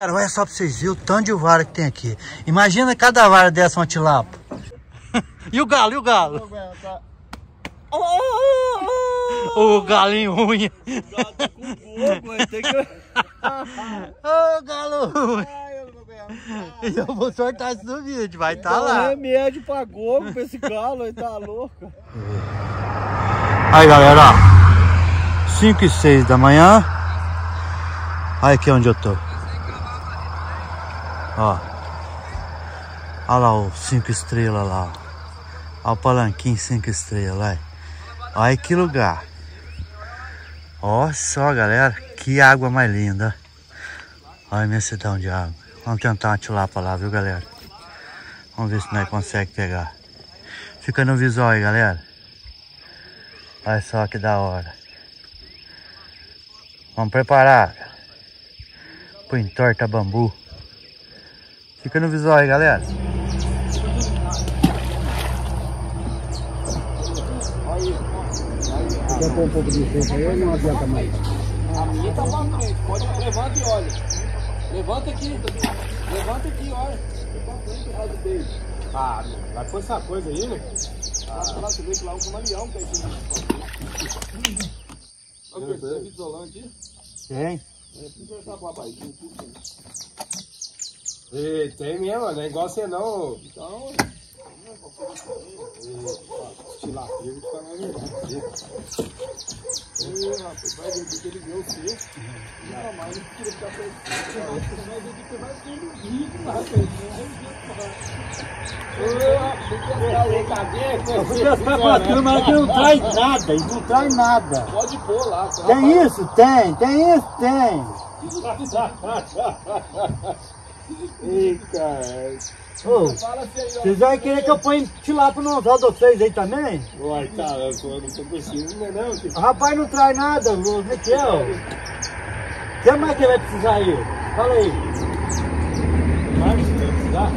Cara, olha só pra vocês verem o tanto de vara que tem aqui. Imagina cada vara dessa uma tilapa. e o galo, e o galo? O galinho ruim. O galo tá com fogo, tem que... Ô, galo ruim. Eu vou sortar isso no vídeo, vai estar tá lá. remédio pra gogo pra esse galo, ele tá louco. Aí, galera, ó. 5 e 6 da manhã. Olha aqui onde eu tô. Ó. Olha lá o 5 estrelas lá. Olha o palanquinho 5 estrelas lá. Olha que lugar. Olha só, galera. Que água mais linda. Olha a imensidão de água. Vamos tentar uma tilapa lá, viu, galera? Vamos ver se nós consegue pegar. Fica no visual aí, galera. Olha só que da hora. Vamos preparar. Põe torta bambu. Fica no visual aí, galera. Quer pôr um pouco de tempo aí não adianta mais? A minha tá pra frente. Pode, levanta e olha. Levanta aqui. Levanta aqui, olha. Ah, vai pôr essa coisa aí, né? Ah, lá, você vê que lá é um camaleão que é esse. Olha o isolante aqui. Tem. É, precisa com o rapaz. E tem mesmo, não é igual você não. Então, Tilapia, vou te falar a verdade. Ih, rapaz, vai ver que ele vê o seu. Não, mas ele queria ficar perto. Você vai ver que vai ter um rico, rapaz. Com a turma aqui não traz nada, eles não traz nada. Pode pôr lá. tá? Tem isso? Tem. Tem isso? Tem. Ih, cara. Ô, vocês vão querer que eu ponha tilápia no anzol de vocês aí também? Uai, tá, eu não tô conseguindo, não é não? Que... O rapaz não traz nada, o que que é, ó? O que mais que vai precisar aí? Fala aí. Mais, se não precisar.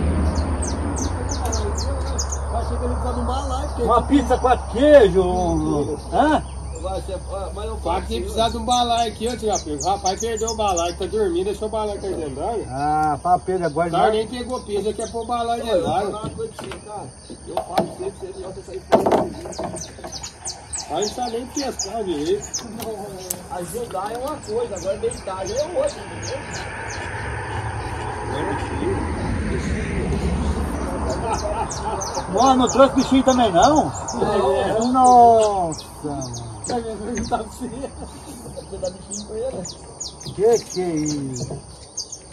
Vai chegar ele precisa de um balai, porque Uma pizza quatro queijo, um... Hã? Vai ser. Mas eu tem que precisar de um balaio aqui, ó, Tilapia. O rapaz perdeu o balaio, tá dormindo, deixou o balaio cair dentro d'água. Ah, fala Pedro, agora O já... nem pegou peso, ele quer pôr o balaio Eu dentro vou falar d'água. uma coisa pra você, cara. Eu falo pra você, melhor você sair fora. Aí não tá nem pescar direito. Ajudar é uma coisa, agora deitar é outra, entendeu? Não, não trouxe bichinho também não? Nossa, Que que é isso?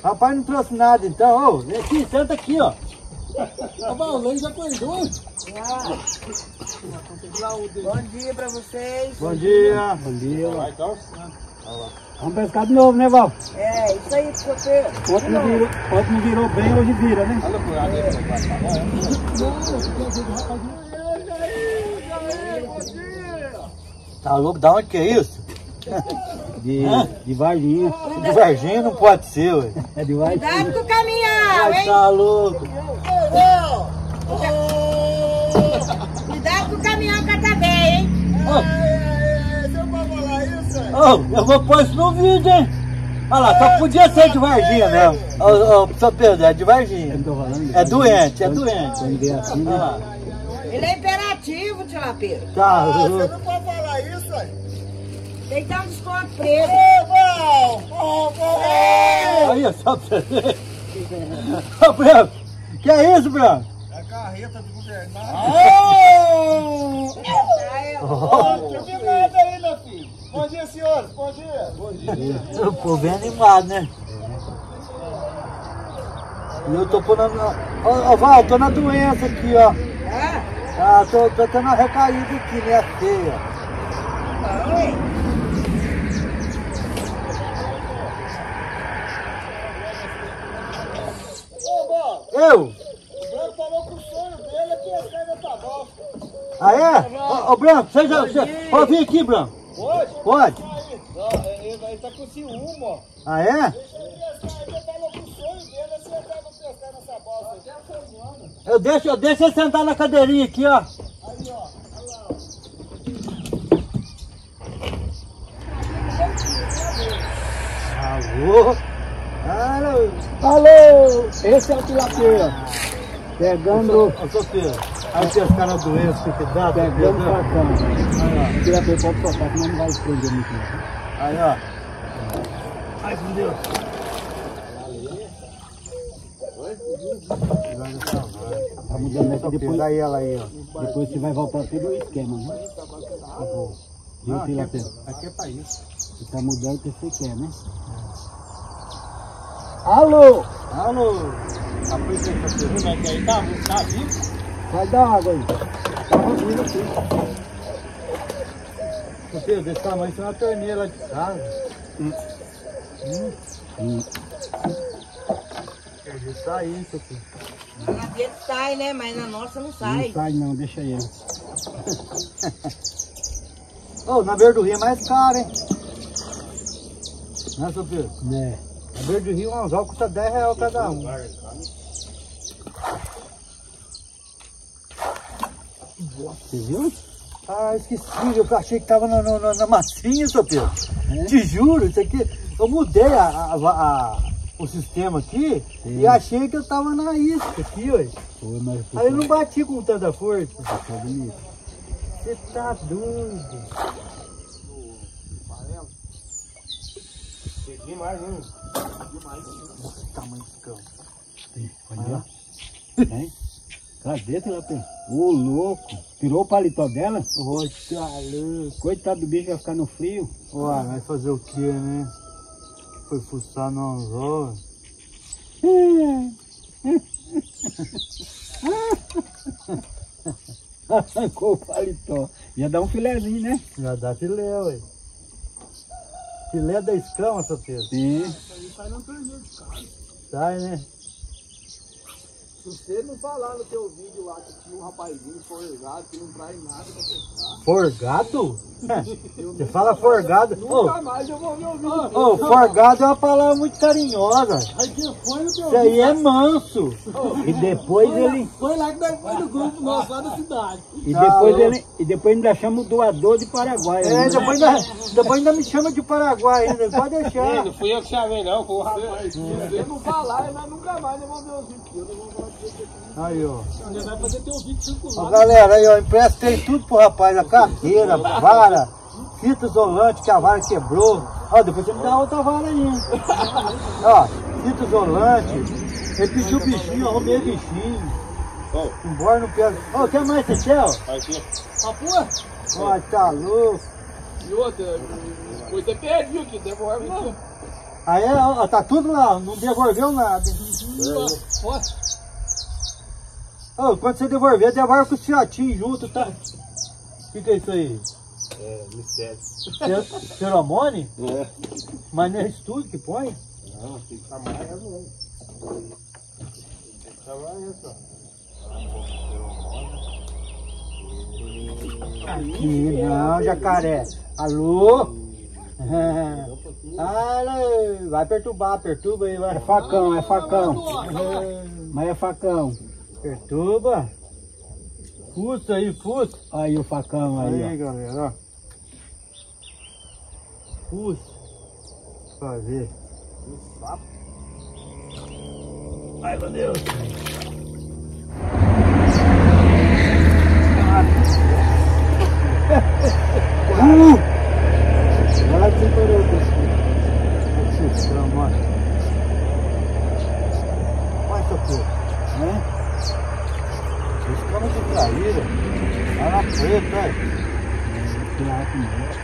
Rapaz não trouxe nada então, ô, vem aqui, senta aqui, ó. Ô, o Lei já acordou? Bom dia pra vocês. Bom dia. Bom dia. Vai, então. Vamos pescar de novo, né, Val? É, isso aí, você. Ontem não virou, não virou bem, hoje vira, né? Olha pro lado aí, vai, tá louco? Da onde que é isso? De, de Varginha. De Varginha não pode ser, ué. É de Varginha. Cuidado com o caminhão, Ai, hein? tá louco. Cuidado com o caminhão catadeia, hein? Ô, eu vou pôr isso no vídeo, hein? Olha lá, só podia ser de Varginha mesmo. Ô, ô, São Pedro, é de Varginha. É doente, é doente. Olha lá. Ele é imperativo, tio Lapeiro. Tá louco. pode falar isso, ué. Tem que dar um desconto pra ele. Aí, ó, só pra você ver. Ô, Branco, que é isso, Branco? É carreta do governador. Oh, Que nada aí, meu filho. Bom dia, senhores. Bom dia. Bom dia. o povo é animado, né? E eu tô pondo... Ó, ó, Val, tô na doença aqui, ó. É? Ah, tô, tô tendo uma recaída aqui, né, feia. Oi. Ô, Eu? o Branco falou que o sonho dele é pescar nessa bosta. Ah, é? Ô, ô, Branco, você já... Você... Ó, vem aqui, Branco. Pode? Pode? Não, ele, ele tá com ciúme, ó. Ah, é? Ele falou que o sonho dele é sentar pra pescar nessa bosta. Até a semana. Eu deixo, eu deixo ele sentar na cadeirinha aqui, ó. Aí, ó. Olha lá, ó. Alô? Alô? Alô! Esse é o tilapeia. Pegando, Ô, Sofia, aí pescaram doença que dá, tá pegando pegando. facão. O tilapeia pode soltar, senão não vai prender muito. Aí, ó. Ai, meu Deus. Tá mudando aqui depois. Aí ela aí, ó. Depois você vai voltar tudo o esquema, né? Tá bom. Viu, aqui, tilapeia? é, aqui é pra isso. Você tá mudando o que você quer, né? Alô! Alô. A polícia tá é que aí tá? Tá vivo? Vai dar água aí. Tá rodando aqui. Sofia, desse tamanho, isso é uma torneira lá de casa. Hum. Quer dizer, sair, Sofia. Na dele sai, né? Mas na nossa não Não sai. sai não, deixa ele. Ô, na beira do rio é mais caro, hein? Né, Sofia? Né? Na beira do rio, um anzol custa 10 reais cada um. Você viu? Ah, esqueci, eu achei que tava no, no- no- na massinha, Sofia. É? Te juro, isso aqui. Eu mudei a, a- a- o sistema aqui Sim. e achei que eu tava na isca aqui, mas Aí eu não bati com tanta força. Você tá doido. Peguei mais um. Nossa, que tamanho desse cão. Olha lá. Hein? Cadê, Tilapé? Ô, louco. Tirou o paletó dela? Ô, tá louco. Coitado do bicho vai ficar no frio. Ué, vai fazer o que, né? Foi fuçar no anzol. Arrancou o paletó. Ia dar um filezinho, né? Já dá filé, ué. Filé da escama, Sofia. Sim. Sai, né? Se você não falar no teu vídeo lá que tinha um rapazinho forjado que não traz nada pra pescar, Forgado? Você fala forgado. Nunca mais eu vou ver o vídeo. ô, forgado é uma palavra muito carinhosa. Foi Isso aí é manso. E depois ele. Foi lá que nós foi no grupo nosso lá da cidade. E depois louco. ele. E depois ainda chama o doador de Paraguai. É, depois ainda, depois ainda me chama de Paraguai ainda. Pode deixar. Não fui eu que chamei não, foi o rapaz. É. Se você não falar, nós nunca mais nós vamos ver os vídeos. Eu não vou falar. Aí, ó. Vai fazer teu vídeo Ó, circular. galera, aí, ó, emprestei tudo pro rapaz, a carteira, vara, fita isolante que a vara quebrou. Ó, depois você me dá outra vara aí. hein? ó, fita isolante. Ele pediu bichinho, arrumei o bichinho. Embora não pega. Ó, quer mais você quer, ó? Aqui. Ah, pô. Ó, tá louco. E outra, depois você perdeu aqui, devolve não. Aí, ó, tá tudo lá, não devolveu nada. Ó, Ó, quando você devolver, devolve com o fiotinho junto, tá? O que, que é isso aí? É, mistério. Fer- Feromone? É. Mas não é isso tudo que põe? Não, tem que chamar essa não. Tem que chamar essa. Aqui não, jacaré. Alô? Alô, vai perturbar, perturba aí, vai. É facão, é facão. Mas é facão. Perturba. Fuça aí, fuça. Aí o facão aí, Aí, galera, ó. Fuça. Pra ver. Ai, meu Deus. Uh! Ela desencorou, pessoal. Esse tramo, olha. Olha essa porra. Né? Esse cama de traíra. Olha na preta, olha. Tirar aqui mesmo.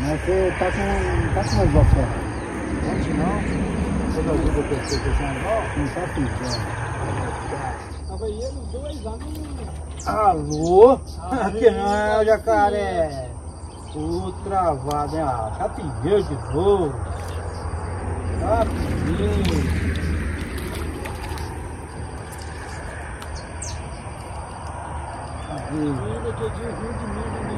Mas você tá com. tá com umas ofertas. Onde não? Toda eu pensei que tinha mal. Não tá tudo. Tava aí nos dois anos. Alô? Aqui não é jacaré. O travado, hein? Ah, capingueiro de novo. Capingueiro. Menina que de Rio de Minas,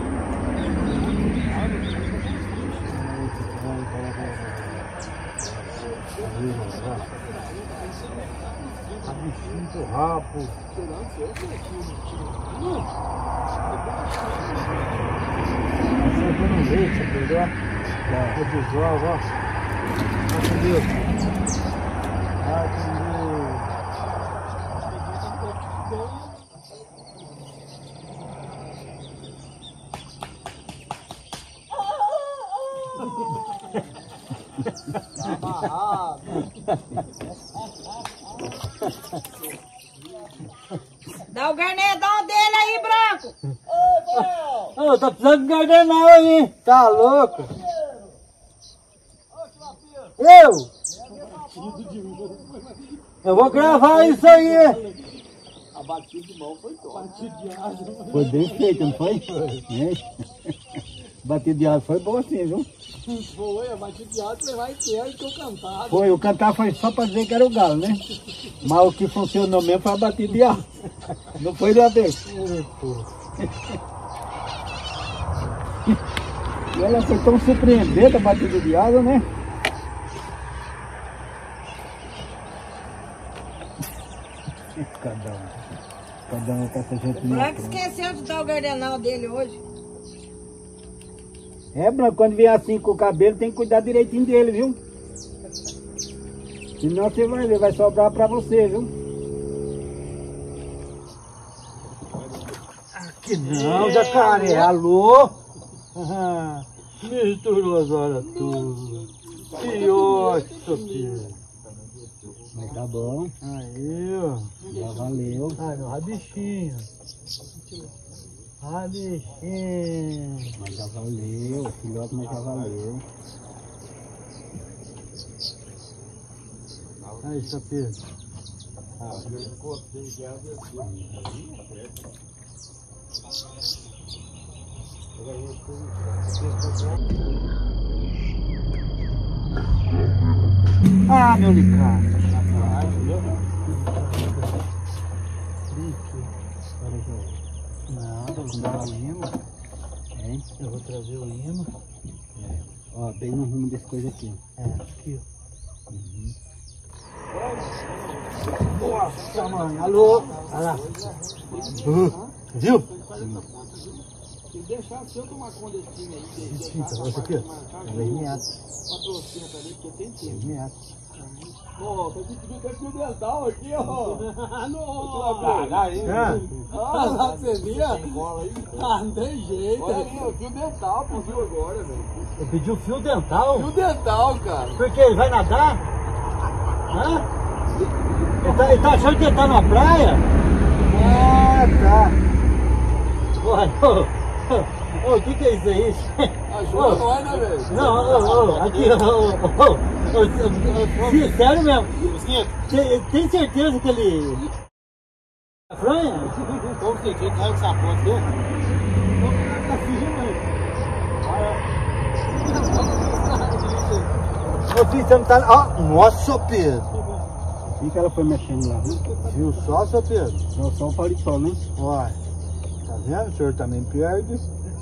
A bichinho pro rabo. Você não vê, você perdeu a desova, ó. Acendeu. Acendeu. Dá o garnedão dele aí, branco. Ô, tá precisando de gardenal aí. Tá louco? Eu? Eu vou gravar isso aí. A batida de mão foi top. Foi bem feito, não foi? Batida de asa foi boa sim, viu? Foi, a batida de asa você vai ter que eu cantar. Foi, o cantar foi só pra dizer que era o galo, né? Mas o que funcionou mesmo foi a batida de asa. Não foi da vez. E ela foi tão surpreendente a batida de asa, né? Cada um. Cada um com essa gente O branco esqueceu de dar o gardenal dele hoje. É, Branco, quando vier assim com o cabelo, tem que cuidar direitinho dele, viu? Senão você vai ver, vai sobrar pra você, viu? Aqui não, jacaré, alô? Ah, Misturou as horas tudo. Que ótimo, filho. Mas tá bom. Aí, ó. Já valeu. Ah, não, rabichinho. Rabichinho. Mas já valeu, filhote, mas já valeu. Aí, Sapir. Ah, meu licado. Não, vou o imã. Hein? Eu vou trazer o imã. É. Ó, bem no rumo desse coisa aqui. É, aqui, ó. Nossa, mãe, alô? Olha lá. Uhum. Viu? Deixar se eu tomar aí, deixar Fica, olha aqui, ó. É bem metros. patrocínio também, porque tem tempo. Metros. Tá aqui pedindo até fio dental aqui, ó. Nossa, Ah, Ah, lá você via? Ah, não tem jeito. Olha aqui, ó, fio dental pro Gil agora, velho. eu pedi o fio dental. Fio dental, cara. Por quê? Ele vai nadar? Hã? Ele tá, ele tá achando que ele tá na praia? Ah, tá. Ué, ô, ô, o que que é isso aí? Ajuda Ô, nós, né, velho? Não, ô, ô, aqui, ô, ô, ô, sério mesmo? Tem, tem certeza que ele... Franha? Como que ele caiu com essa porta, viu? Tá fugindo aí. Ô, filho, você não tá... Ó, nossa, Pedro. E que ela foi mexendo lá, viu? Só, seu Pedro? Só, só o paletó, né? Olha, tá vendo? O senhor também perde.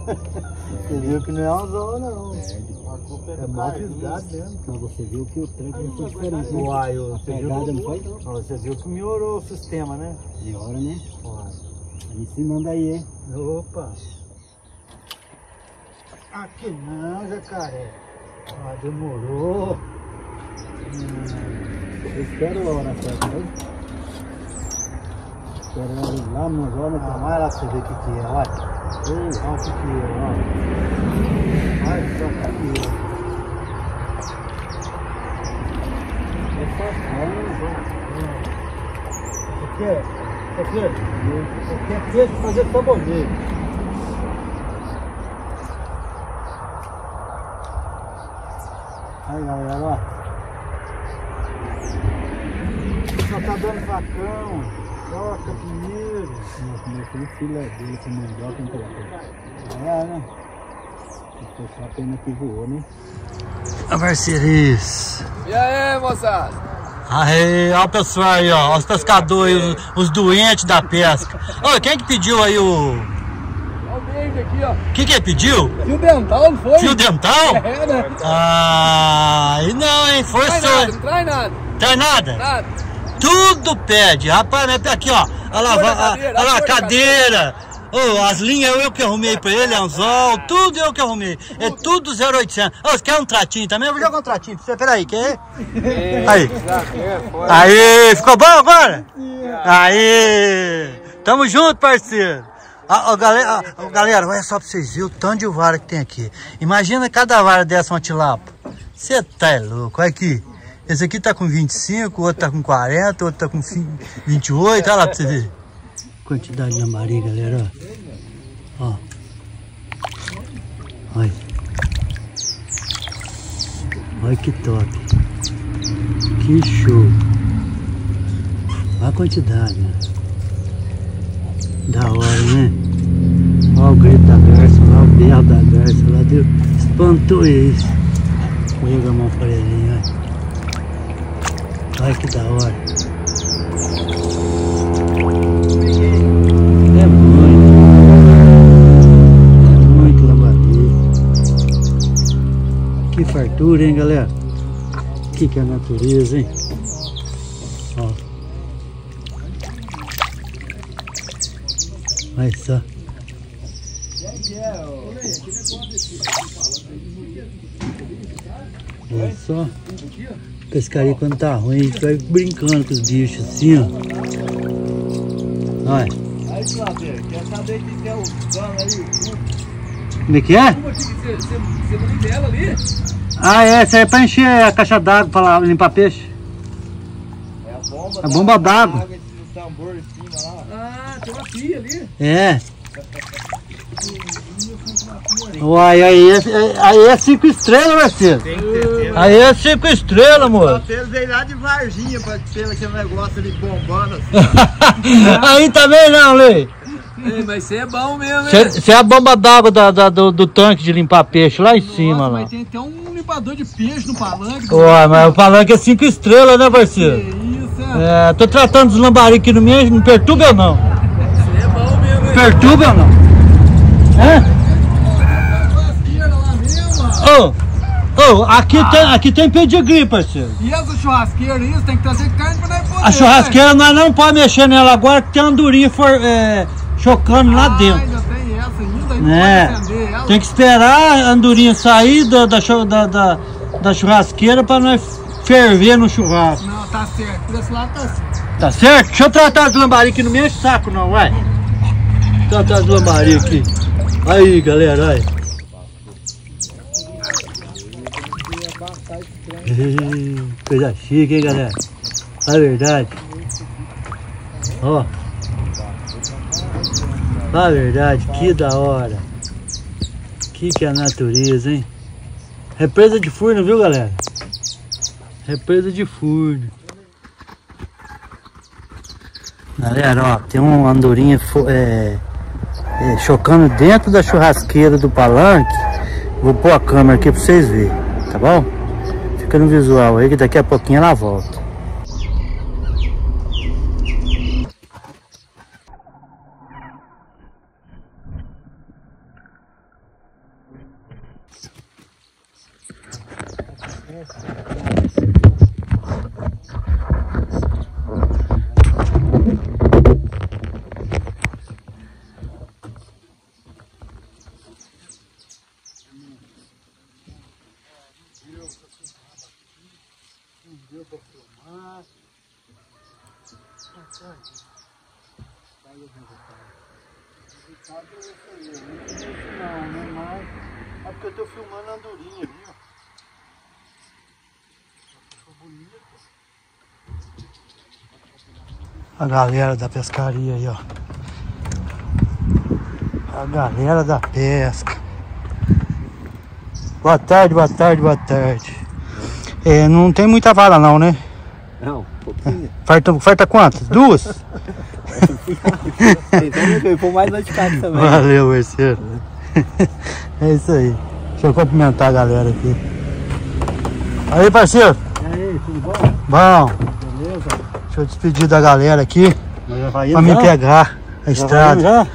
Você viu que não é uma zona, não. É mal fisgado mesmo. Mas você viu que o tranco não foi diferente, né? Uai, você viu, pegada não foi? Ó, você viu que melhorou o sistema, né? De hora, né? Uai. Ensinando aí, hein? Opa! Aqui não, jacaré. Ah, demorou. Hum, Eu espero a hora certa, né? Ir lá no zona pra vai lá pra você ver o que, que é, olha. Olha o que, que é, olha. Olha só o que, que é. É só Isso aqui é, aqui é, aqui é pra fazer sabonete. Aí galera, ó. Só tá dando facão, toca primeiro. Nossa, mas tem filha dele com mandioca em temperatura. É, né? Foi só a pena que voou, né? A parceiris. E aí, moçada? Aí, ó o pessoal aí, ó. Os pescadores, os, os doentes da pesca. Ô, quem que pediu aí o. Olha o verde aqui, ó. O que que ele pediu? Fio dental, não foi? Fio dental? É, né? Ah, aí não, hein? Foi Não traz só. nada, não traz nada. Tem nada? Nada. Tudo pede. Rapaz, né? aqui, ó. Olha lá, a cor da cadeira. Ô, as linhas eu que arrumei pra ele, anzol, tudo eu que arrumei. É tudo 0800. Ô, você quer um tratinho também? Eu vou jogar um tratinho pra você. Peraí, quer? Aí. Aí, ficou bom agora? Aí. Tamo junto, parceiro. Ó, galera, ó, galera, olha só pra vocês verem o tanto de vara que tem aqui. Imagina cada vara dessa uma tilapa. Você tá é louco, olha aqui. Esse aqui tá com 25, o outro tá com 40, o outro tá com 28, olha lá pra você ver. Quantidade de lambari, galera, ó. Olha. Olha que top. Que show. Olha a quantidade, né? Da hora, né? Olha o grito da garça, olha o berro da garça lá, deu. Espantou isso. Pega a mão pra ele, olha. Olha que da hora. É muito. É muito lambari. Que fartura, hein, galera? Que que é a natureza, hein? Ó. Olha só. Olha só. Pescaria quando tá ruim, a gente vai brincando com os bichos assim, ó. Olha. Aí, Flávio, quer saber que é o cano ali? Como é que é? Você, dela ali? Ah, é, essa aí é pra encher a caixa d'água pra limpar peixe. É a bomba. A bomba d'água. água, esse tambor em cima lá. Ah, tem uma pia ali. É. Uai, aí é, aí é cinco estrelas, parceiro. Tem que ter. Aí é cinco estrelas, moço. Ele veio lá de Varginha pra ter aquele negócio ali bombando assim. aí também não, Lei. Ei, mas você é bom mesmo, hein? Você é a bomba d'água da, da- do, do tanque de limpar peixe lá em cima, Nossa, lá. mas tem até um limpador de peixe no palanque. Uai, mas o palanque é cinco estrelas, né, Que parceiro? isso, é. É, tô tratando dos lambari aqui no meio, não perturba ou não? Você é bom mesmo, hein? Perturba ou não? É? Lá mesmo, ó. Ô, ô, aqui, tem, aqui tem pedigree, parceiro. E essa churrasqueira aí, você tem que trazer carne pra nós poder. A churrasqueira nós não pode mexer nela agora que tem andorinha for, é, chocando lá Ah, dentro. ainda tem essa ainda, É, pode acender ela. tem que esperar a andorinha sair da, da, da, da, churrasqueira pra nós ferver no churrasco. Não, tá certo. Por esse lado tá certo. Tá certo? Deixa eu tratar dos lambari aqui, não me enche o saco não, vai. Tratar dos lambari aqui. Aí, galera, aí. Coisa chique, hein, galera? É verdade. Ó. A verdade, que da hora. Que que é a natureza, hein? Represa de furno, viu, galera? Represa de furno. Galera, ó, tem uma andorinha é, é, chocando dentro da churrasqueira do palanque. Vou pôr a câmera aqui pra vocês verem, tá bom? Fica no visual aí que daqui a pouquinho ela volta. A galera da pescaria aí, ó. A galera da pesca. Boa tarde, boa tarde, boa tarde. É, não tem muita vara não, né? Não, pouquinho. Farta, farta quantas? Duas? Então eu vou mais notificado também. Valeu, parceiro. É isso aí. Deixa eu cumprimentar a galera aqui. Aí, parceiro. E aí, tudo bom? Bom, Beleza? Deixa eu despedir da galera aqui Já pra me pegar a Já estrada. já?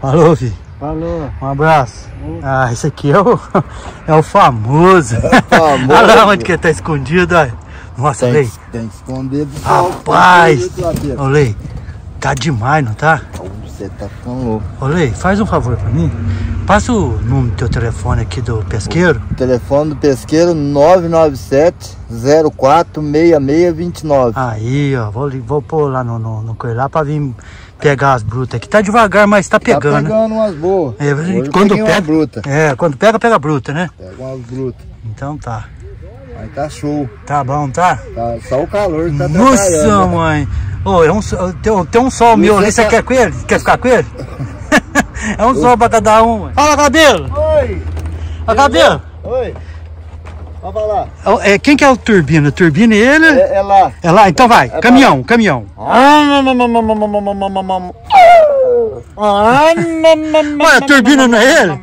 Falou, filho. Falou. Um abraço. Ah, esse aqui é o, é o famoso. famoso. Olha lá onde que ele tá escondido, olha. Nossa, Lei. tem que esconder do Rapaz. Lei, tá demais, não tá? Você tá ficando louco. Lei, faz um favor pra mim. Passa o número do teu telefone aqui do pesqueiro. O telefone do pesqueiro 997 046629. Aí, ó, vou, vou pôr lá no, no, no coisa lá pra vir pegar as brutas aqui. Tá devagar, mas tá Tá pegando. né? pegando umas boas. É, Hoje quando uma pega, bruta. É, quando pega, pega bruta, né? Pega umas brutas. Então tá. Mas tá show. Tá bom, tá? Tá, só o calor que tá Nossa, mãe. Ô, é um, tem, um- tem um sol meu ali, você tá- quer com ele? Quer ficar com ele? é um sol pra cada um. Fala, cabelo! Oi! Ó, cabelo! Oi! Falar. Ó, É, quem que é o turbina? Turbina e ele? É, é lá. É lá, então vai. Caminhão, caminhão. Ué, a turbina não é ele?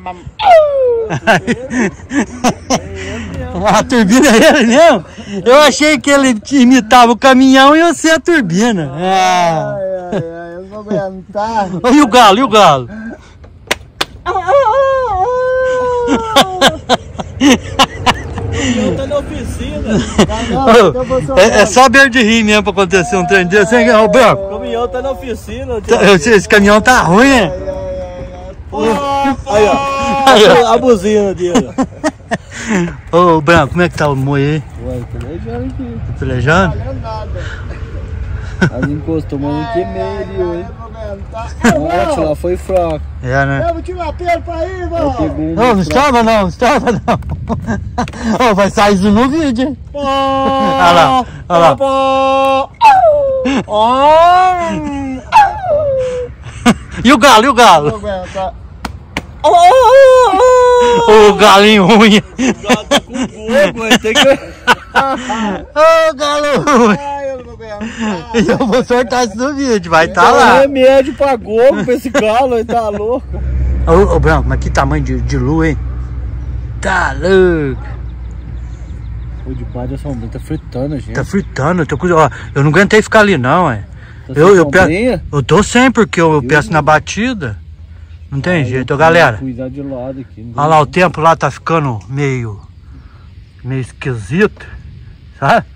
a turbina é ele mesmo? Eu achei que ele imitava o caminhão e você a turbina. Ah. Ai, ai, ai, eu vou aguentar. E o galo, e o galo? Eu tô na oficina. É, é só beira de rir mesmo pra acontecer um trem desse, hein, Branco? O caminhão tá na oficina. Tá- Esse, esse caminhão tá ruim, hein? Aí, ó. Aí, ó. A buzina dele. Ô, Branco, como é que tá o moe aí? Ué, pelejando aqui. Tá pelejando? As encostou, mas não queimei ali hoje. Nossa, lá foi fraco. É, né? Eu vou tirar pelo pra ir, vó. Pegou um Não, não estava não, não estava não. Ô, vai sair isso no vídeo, hein? Olha lá, olha lá. E o galo, e o galo? Vou aguentar. Ô, galinho ruim. fogo, tem que... Ô, galo ruim. Ai, eu vou. E eu vou soltar isso no vídeo, vai tá Dá um lá. remédio pra gogo pra esse galo, ele tá louco. Ô, ô, Branco, mas que tamanho de, de lua, hein? Tá louco. O de baixo da sombrinha tá fritando, gente. Tá fritando, eu tô com... Ó, eu não aguentei ficar ali não, é. Tá Eu, eu, sombrinha? eu tô sem porque eu peço na batida. Não tem jeito, ô, galera. Cuidar de lado aqui. Olha lá, o tempo lá tá ficando meio. meio esquisito, sabe?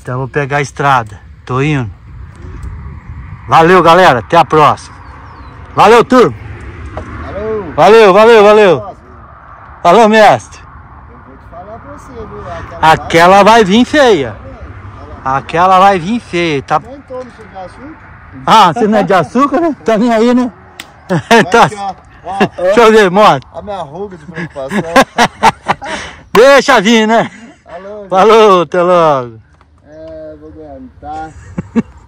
Então eu vou pegar a estrada. Tô indo. Valeu, galera. Até a próxima. Valeu, turma. Alô, Valeu, valeu, valeu. Falou, mestre. eu vou te falar pra você, viu? Aquela Aquela vai vir feia. Aquela vai vir feia. Tá... Nem toma esse de açúcar. Ah, você não é de açúcar, né? Tá nem aí, né? tá... Aqui, ó. Ó, Deixa eu ver, moto. a minha ruga de preocupação. Deixa vir, né? Alô, Falou, até logo. é, vou aguentar.